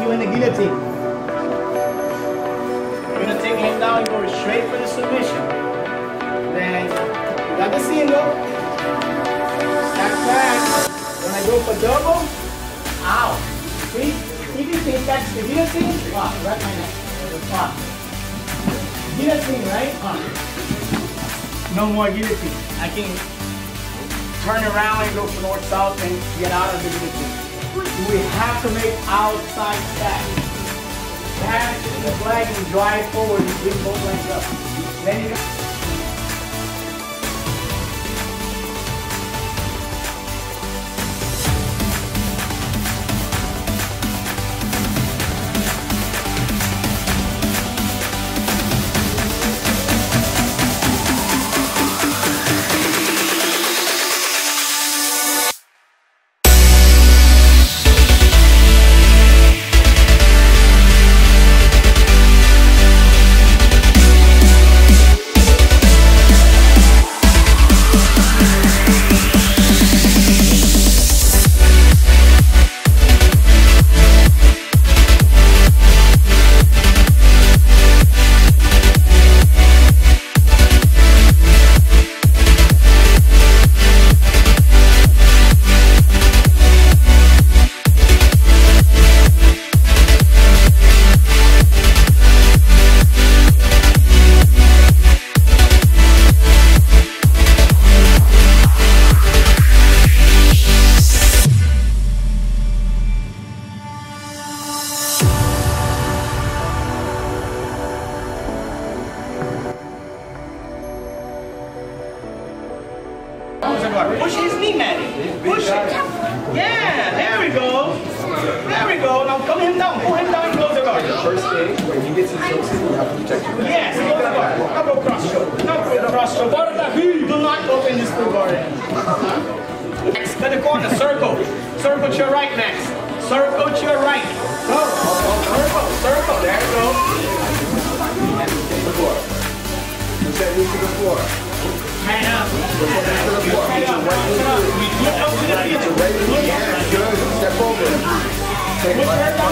You in the guillotine. You're going to take him down and go straight for the submission. Then, you got the back. When I go for double. See? Guillotine, right my neck. Guillotine, right? Uh. No more guillotine. I can turn around and go for north south and get out of the guillotine. We have to make outside. Back in the flag and drive forward and bring both legs up. Then you Push his knee, man. Push it. Yeah, there we go. There we go. Now come him down. Pull him down and close the guard. First thing, when he gets his hooks you have to protect your Yes, close the guard. Now go cross choke. Now go cross choke. Do not open this full guard. Next, to the corner. Circle. Circle to your right next. Circle to your right. Go. Circle. Circle. There you go. Push that knee to the floor. Hand up. Push that knee to the floor. Right good. Step over. Take it